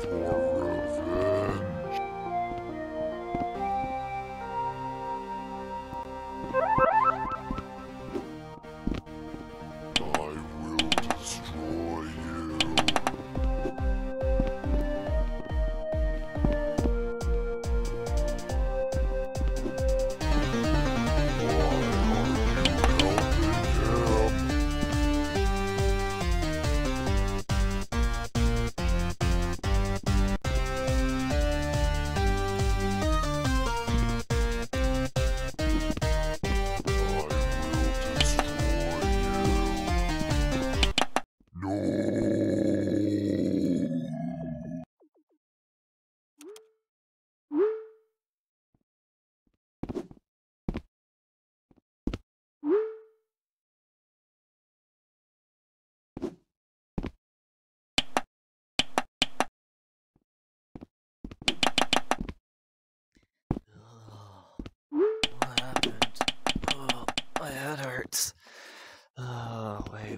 feel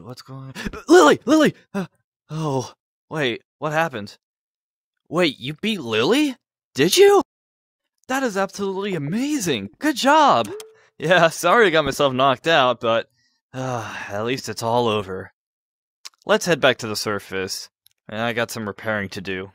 what's going on? Lily! Lily! Uh, oh, wait, what happened? Wait, you beat Lily? Did you? That is absolutely amazing. Good job. Yeah, sorry I got myself knocked out, but uh, at least it's all over. Let's head back to the surface. I got some repairing to do.